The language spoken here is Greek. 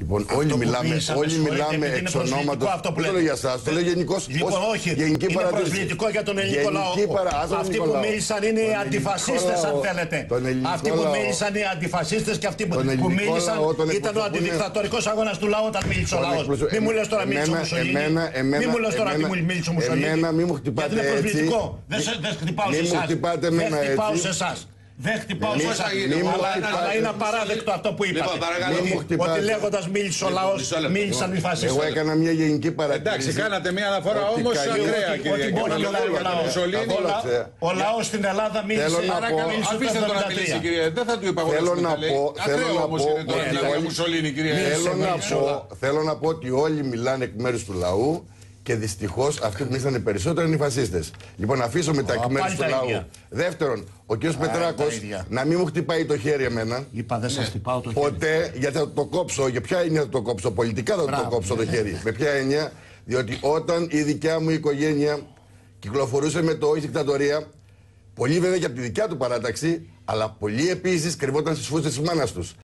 Λοιπόν, Αυτό όλοι που μιλάμε, μίλησα, με όλοι συγχωρείτε, μιλάμε επειδή είναι εξ προσβλητικό ονόματος. αυτό που Δεν το λέω λέτε. για εσάς, το λέω γενικώς Λοιπόν, ως όχι. γενική είναι παρατήρηση. προσβλητικό για τον ελληνικό λαό. Γενική παρα- άσε τον Αυτοί ελληνικό που λαό. μίλησαν είναι οι Τον ελληνικό αντιφασίστες, αν λαό. θέλετε. Τον ελληνικό Αυτοί που λαό. μίλησαν οι αντιφασίστες και αυτοί που, Τον που ελληνικό μίλησαν λαό, τον ήταν ο εκπροσωπούν- αντιδικτατορικός αγώνας του λαού όταν μίλησε ο Τον λαός. εκπροσω- Μην μου λες τώρα μίλησε ο εμένα- Μουσολίνη. εμένα- εμένα- Μην μου λες τώρα τι εμένα- μου μίλησε ο Μουσολίνη. εμένα μη μου χτυπάτε Γιατί είναι έτσι. προσβλητικό. Δεν σε- Δεν χτυπάω Μη σε μου εσάς. χτυπάτε Δεν εμένα χτυπάω έτσι. σε εσάς. Δεν χτυπάω Μη- σε Πώς εσά. θα γίνει, μη μου αλλά- χτυπάτε. Αλλά είναι απαράδεκτο αυτό που είπατε. Λοιπόν, παρακαλώ. Μη μου Ότι- χτυπάτε. Ότι λέγοντας μίλησε ο λαός, μισό λεπτό. μίλησαν οι Εγώ φασίστες. έκανα μια γενική παρατήρηση. Εντάξει, κάνατε μια αναφορά Ότι όμως καλή- ακραία, Ότι- κύριε ότι μπορεί να Κιόλα. μιλάει ο Για τον λαός. Μουσολίνη. Καθόλου. Ο λαός στην Ελλάδα μίλησε Θέλω να παράκα πω- μίλησε το Αφήστε τον να 73. μιλήσει, κύριε. Δεν θα του υπαγορεύσουμε. Θέλω να τα λέει. πω, θέλω Ακραίο να όμως πω είναι τώρα ότι να μιλάει για όλοι- Μουσολίνη, κύριε. Θέλω να, μίλησε πω, θέλω να πω ότι όλοι μιλάνε εκ μέρους του λαού και δυστυχώς αυτοί που μίλησαν περισσότερο είναι οι φασίστες. Λοιπόν, αφήσω μετά εκ μέρους πάλι του τα λαού. ίδια. Δεύτερον, ο κ. Πετράκο τα ίδια. να μην μου χτυπάει το χέρι εμένα. Είπα δεν σας χτυπάω το χέρι. Ποτέ, γιατί θα το κόψω. Για ποια έννοια θα το κόψω, πολιτικά θα το Μπράβο, κόψω ναι. το χέρι. Με ποια έννοια, διότι όταν η δικιά μου οικογένεια κυκλοφορούσε με το όχι δικτατορία, πολλοί βέβαια και από τη δικιά του παράταξη, αλλά πολλοί επίσης κρυβόταν στις φούστες της μάνας τους.